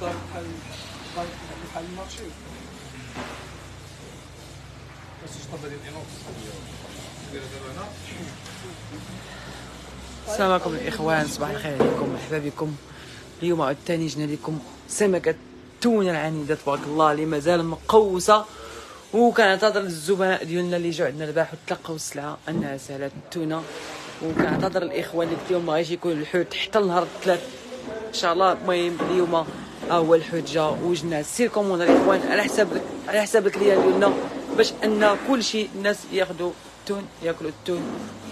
بحال بس الشطابه ديال الانوكس السلام عليكم الإخوان صباح الخير عليكم مرحبا بكم. اليوم عاوتاني جنا لكم سمكة التونه العنيدة تبارك الله اللي مازال مقوسة وكنعتذر للزبناء ديالنا اللي جاو عندنا البارح وتلقاو السلعة أنها سالات التونه وكنعتذر الإخوان اللي اليوم ما يكون الحوت حتى النهار الثلاث. إن شاء الله المهم اليوم ها هو الحوت جا وجنا sur commande الإخوان. على حساب على حساب ال client ديالنا باش أن كل شيء الناس ياخذوا التون ياكلوا التون.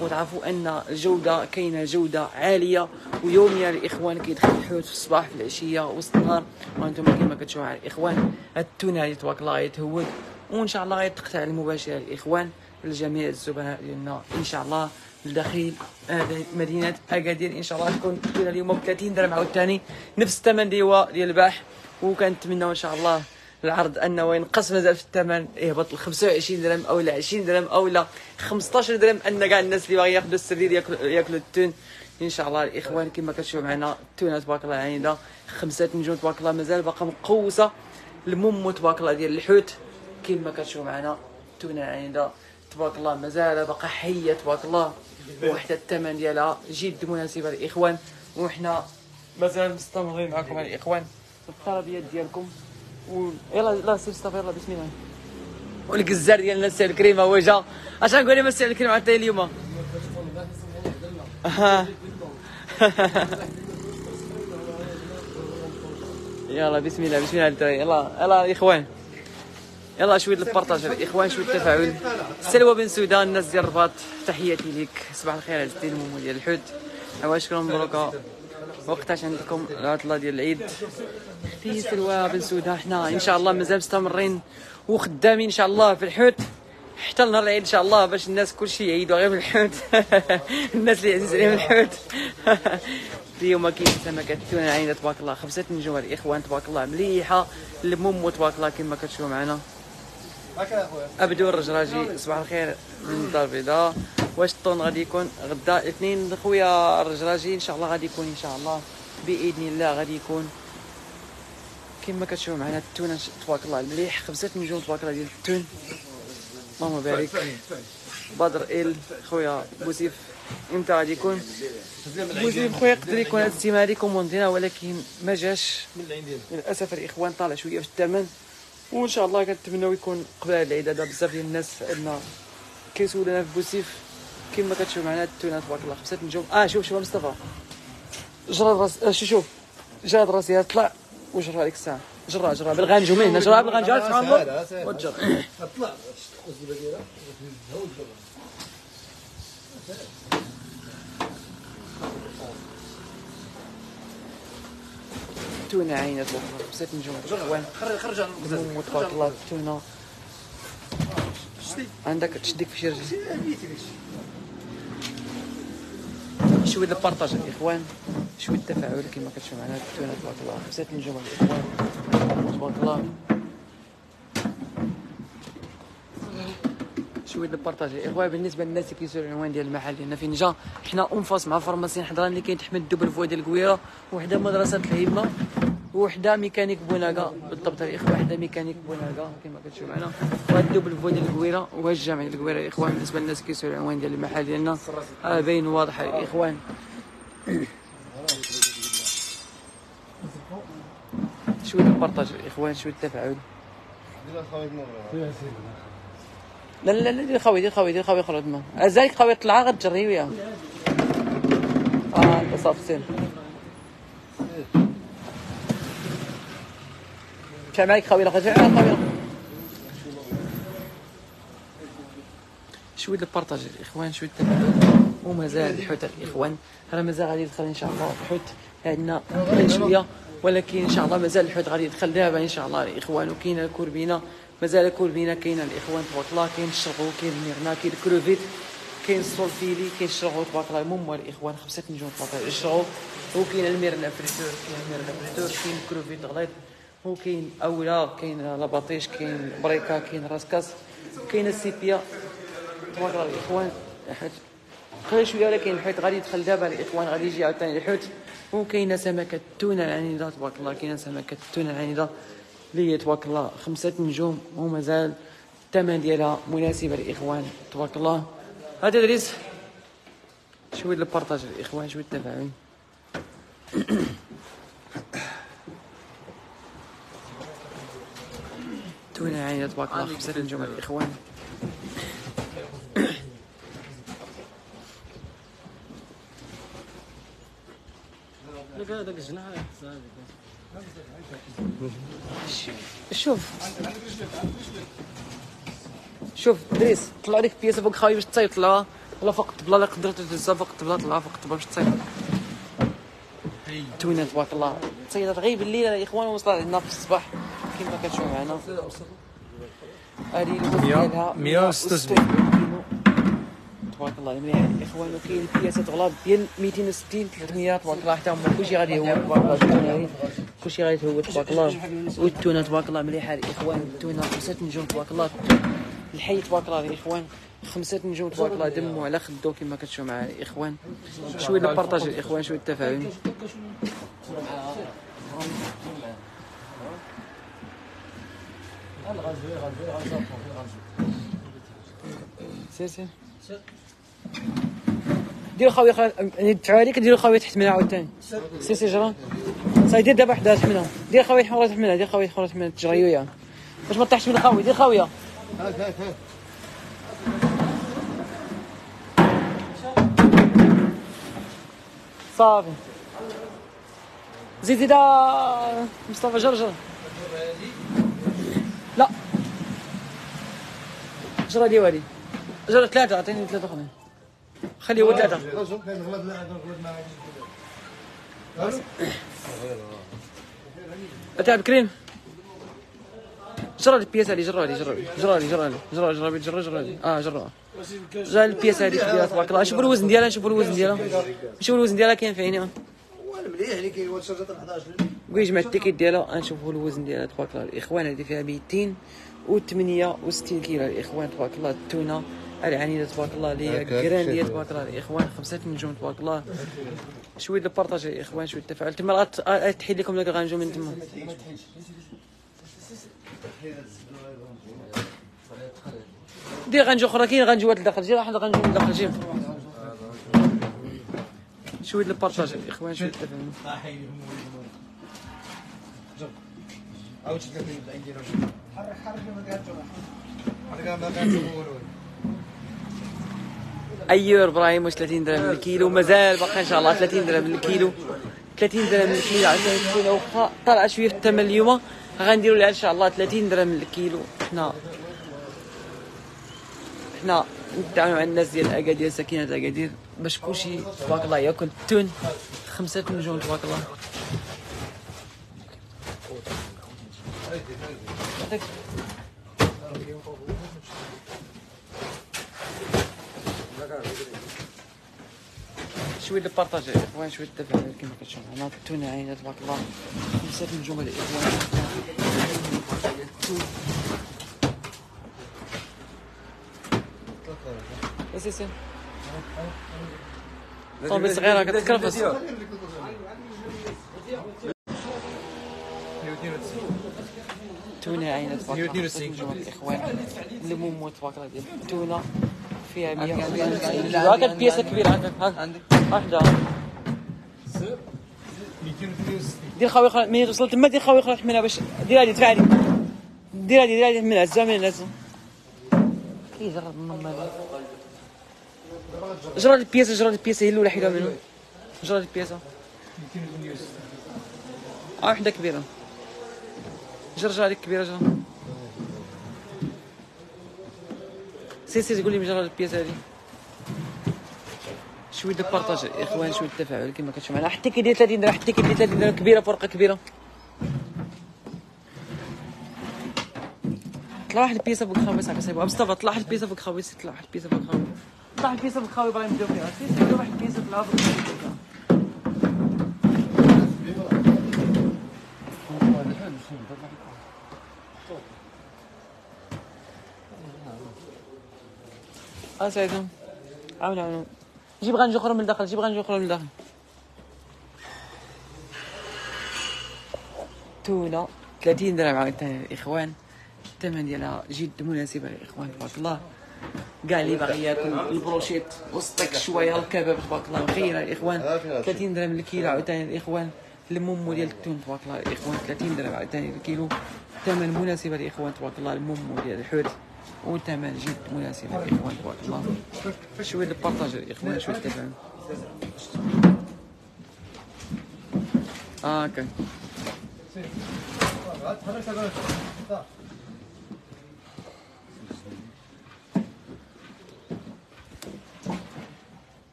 وتعرفوا أن الجودة كاينة جودة عالية. ويوميا الإخوان كيدخل الحوت في الصباح في العشية وسط النهار. وأنتم كما كتشوفوا على الإخوان التونة هذه تبارك الله غيتهود وإن شاء الله غيتقطع المباشرة الإخوان لجميع الزبناء ديالنا إن شاء الله لداخل مدينة أكادير. إن شاء الله تكون التونه اليوم ب 30 درهم عاوتاني نفس الثمن ديال ديال البارح وكنتمنوا إن شاء الله العرض أنه ينقص مازال في الثمن يهبط ل 25 درهم أو ل 20 درهم أو ل 15 درهم أن كاع الناس اللي باغي ياخذوا السرير ياكلوا ياكلوا التون. إن شاء الله الإخوان كما كتشوفوا معنا التونه تبارك الله عنيده خمسة نجوم تبارك الله مازال باقا مقوسة. المم تبارك الله ديال الحوت. كما كتشوفوا معنا التونة عنيده تبارك الله مازال باقا حية تبارك الله. وحتى الثمن ديالها. جد مناسبه للاخوان وحنا مازال مستمرين معكم الإخوان الطلبيات ديالكم. و يلا لا سير مصطفى يلا بسم الله. والقزار ديالنا السي الكريمه هو جا. اش غنقول لهم السي الكريمه عطيه اليوم. يلا بسم الله بسم الله. يلا يلا يا إخوان. يلا شوية البارطاج الإخوان شوية التفاعل. سلوى بن سودان الناس ديال الرباط تحياتي ليك صباح الخير عز الدين مومو ديال الحوت. عوا شكرا مبروك وقتاش عندكم؟ العطله ديال العيد. أختي سلوى بن سودان حنا إن شاء الله مازال مستمرين وخدامين إن شاء الله في الحوت. حتى نهار العيد إن شاء الله باش الناس كلشي يعيدوا غير من الحوت. الناس اللي عزيز عليهم الحوت. اليوم كاين سمكه التونه العينه تبارك الله خمسه نجوم الإخوان تبارك الله مليحة. المومو تبارك الله كما كتشوفوا معنا. ابدو الرجراجي صباح الخير من الدار البيضاء. واش الطون غادي يكون غدا الاثنين خويا الرجراجي إن شاء الله غادي يكون إن شاء الله بإذن الله غادي يكون. كما كتشوفوا معنا التونة تبارك الله المليح خمسة نجوم تبارك الله ديال التون. اللهم بارك. بدر إل خويا بوسيف إمتى غادي يكون؟ بوسيف خويا يقدر يكون السيمانه هادي كوموندينا ولكن ما جاش. للأسف الإخوان طالع شوية في الثمن. وإن شاء الله كنتمناو يكون قبل العيد هذا بزاف ديال الناس عندنا كيسولونا في بوسيف كما كتشوف معنا التونة تبارك الله خمسة نجوم آه شوف شوف مصطفى. جرى راس آه شوف شوف. جرى راسي طلع وجرى هذيك الساعة. جرى جرى. بالغنجم هنا جرى بالغنجم سبحان الله. أطلع. تبارك الله خمسة نجوم. الاخوان خرج خرج الله التونه عندك تشديك في شي رجل شوية البارطاج الاخوان التفاعل كما كتشوفوا معنا. التونه تبارك الله. خمسة نجوم. الاخوان تبارك الله. شوية البارطاج الاخوان بالنسبة للناس اللي كيسولوا العنوان ديال المحل ديالنا فين جا حنا انفاس مع فارماسيين حضران اللي كاين تحمد دوبل فوا ديال الكويرة وحدة مدرسة الهمه وحده ميكانيك بوناكا بالضبط الاخوان وحدة ميكانيك بوناكا كما كتشوفوا معنا. وهاد دوبل فوا ديال الكويره وهاد الجامع ديال الكويره الاخوان بالنسبة للناس كيسولوا العنوان ديال المحل ديالنا آه باين واضح الاخوان شوية ال partage الاخوان شوية التفاعل لا لا لا دير خوي دير خوي دير خوي خرج ما ازايك خوي طلع غتجري وياه. آه صافي سير مشى معاك خوي لا خرج خوي شوية ال partage الإخوان شوية التفاعل ومازال الحوت الإخوان. راه مازال غادي يدخل إن شاء الله الحوت عندنا شوية ولكن إن شاء الله مازال الحوت غادي يدخل دابا إن شاء الله. الإخوان وكاينه الكوربينه مازال الكوربينه كاينة الإخوان تبارك الله كاين الشرغو كاين الميرنا كاين الكروفيت كاين ال sole filet كاين الشرغو تبارك الله المهم الاخوان خمسة نجوم تبارك الله الشرغو وكاين الميرنا friture كاين الميرنا friture كاين الكروفيت غليظ. وكاين اولا كاين لاباطيش كاين بريكا كاين rascasse كاين السيبيا تبارك الله الاخوان قليل شوية ولكن الحوت غادي يدخل دابا الاخوان غادي يجي عاوتاني الحوت وكاينه سمكه التونه العنيده تبارك الله كاينة سمكه التونه العنيده اللي هي تبارك الله خمسه نجوم ومازال الثمن ديالها مناسبه للاخوان تبارك الله هذا دريس شوية البارطاج الاخوان شوية التفاعل تونه عنيده تبارك الله خمسه نجوم الجناح شوف. شوف دريس طلع لك بياسه فوق خاوي باش تصيد طلعها ولا فوق الطبله لا قدرت تهزها فوق الطبله طلعها فوق الطبله باش تصيد تونه تبارك الله تصيدت غير بالليل يا إخوان وصلت عندنا في الصباح كيما كتشوفوا معنا. هذه الوزن ديالها. 176 كيلو. تبارك الله مليح الاخوان وكاين بياسات غلاب ديال 260 300 تبارك الله حتى هما كلشي غادي هو تبارك الله كلشي غادي هو تبارك الله. والتونة تبارك الله مليحة الاخوان التونة خمسة نجوم تبارك الله. الحي تبارك الله الاخوان خمسة نجوم تبارك الله. دمو على خدو كما كتشوفوا معايا الاخوان شوية البارطاج الاخوان شوية سير سير دير خويا خا... يعني دفعوا عليك ديروا خويا تحملها عاوتاني. سير سير جرا صاي دير دابا حدا تحملها دير خويا تحملها تحملها دير خويا تحملها تحملها تجري وياها باش ما طيحش من الخاوي دير خويا. هاك هاك هاك صافي. زيد زيد مصطفى جر جر لا. جرى لي والي جرى ثلاثة اعطيني ثلاثة أخرين. خلي هو ثلاثة. رجل كان غلط لا غلط معاك ألو تعب كريم جرى البياس هذه جرى لي جرى جرى جرى جرى جرى جرى جرى آه جرى. جرى البياس هذه تبارك الله. شوفوا الوزن ديالها شوفوا الوزن ديالها. شوفوا الوزن ديالها كاين في عينيها مليح اللي كاين هو شجره 11 بغي يجمع التيكيت ديالها نشوفوا الوزن ديالها تبارك الله الإخوان هذه فيها 268 كيلو. الإخوان تبارك الله التونة العنيدة تبارك الله اللي هي كرانديه تبارك الله الإخوان خمسة نجوم تبارك الله. شوية البارطاج الاخوان شوية التفاعل. تما غتحيد لكم داك غنجو من تما. دير غنجو أخرى كاين غنجوات لداخل جي واحد غنجو من داخل جيب. شوية ال partage. الاخوان شوية التفاعل عاود حرك حرك ما حرك ما كانتش ايور إبراهيم واش 30 درهم الكيلو؟ مازال باقي إن شاء الله 30 درهم الكيلو. 30 درهم الكيلو عشان الكيلو واخا طلع شوية في الثمن اليوم. غنديروا لها إن شاء الله 30 درهم الكيلو. حنا حنا نتعاونوا مع الناس ديال اكادير ساكنه اكادير باش كلشي تبارك الله ياكل التون خمسة نجوم تبارك الله شوية البارطاج الاخوان شوية التفاعل كما كتشوفوا هنا التونه عينه تبارك الله خمسة نجوم الاخوان سي سي صوبي صغيره كتكرفس تونه عينه تبارك الله الاخوان المومو تبارك الله ديال التونه فيها 190 هاك البياسه كبيره هاك هاك واحدة دير خاوي خلاص ملي توصل تما دير خاوي خلاص تحملها باش دير هادي دفع هادي دير هادي دير هادي تحملها هزها من كيجرب من جرى البياسه جرى البياسه هي الاولى حيدها منه جرى البياسه آه وحده كبيره جر جر هذيك كبيره جر سي سي تقول لي مجرى البياسه هذه شوية د partage الاخوان شوية التفاعل كما كتشوف معنا حتى كيدير 30 درهم حتى كيدير 30 درهم كبيره فرقه كبيره طلع واحد البياسه فوق الخاوي صاحبي صاحبي مصطفى طلع واحد البياسه فوق الخاوي طلع واحد البياسه فوق الخاوي طلع واحد البياسه فوق الخاوي باغي نبداو فيها سي سي واحد طلع فوق الخاوي آه سعيد عاون عاون جيب غنجة أخرى من الداخل جيب غنجة أخرى من الداخل. تونه 30 درهم عاوتاني الإخوان. الثمن ديالها جد مناسبه الإخوان تبارك الله. كاع اللي باغي ياكل ال brochette وسطك شوية الكباب تبارك الله مخيره الاخوان 30 درهم الكيلو عاوتاني الإخوان. المومو ديال التون تبارك الله الاخوان 30 درهم عاوتاني الكيلو. ثمن مناسبة الاخوان تبارك الله المومو ديال الحوت. وثمن جد مناسب الاخوان تبارك الله. شوية البارطاج الاخوان شوية التفاهم آه كان.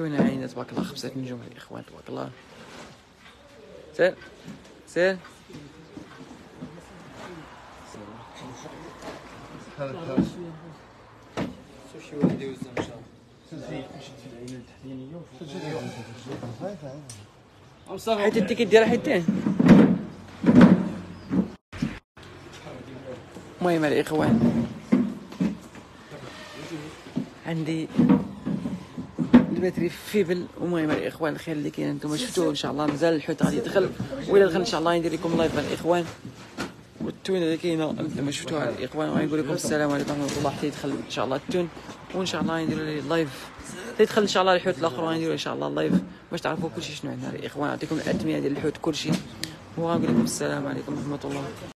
تونا عينة تبارك الله خمسة نجوم الاخوان تبارك الله. سير سير شي واحد يوزن ان شاء حيت؟ التيكيت ديالها حيتين المهم الإخوان عندي الباتري فيبل المهم الاخوان الخير اللي كاين أنتم شفتوه إن شاء الله. مازال الحوت غادي يدخل. وإلا دخل إن شاء الله ندير لكم live الاخوان والتونه اللي كاينة. أنتم شفتوها الاخوان وغنقول لكم السلام عليكم ورحمة الله. حتى يدخل إن شاء الله التون. وإن شاء الله نديروا live يدخل إن شاء الله الحوت الآخر وغنديروا إن شاء الله live باش تعرفوا كلشي شنو عندنا الاخوان نعطيكم الاثمنه ديال الحوت كلشي. وغنقول لكم السلام عليكم ورحمة الله.